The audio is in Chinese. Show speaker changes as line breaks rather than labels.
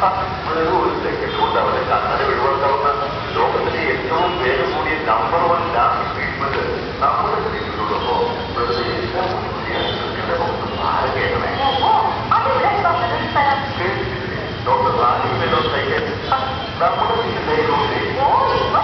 啊，我来录这个。da Companhia de
Deus.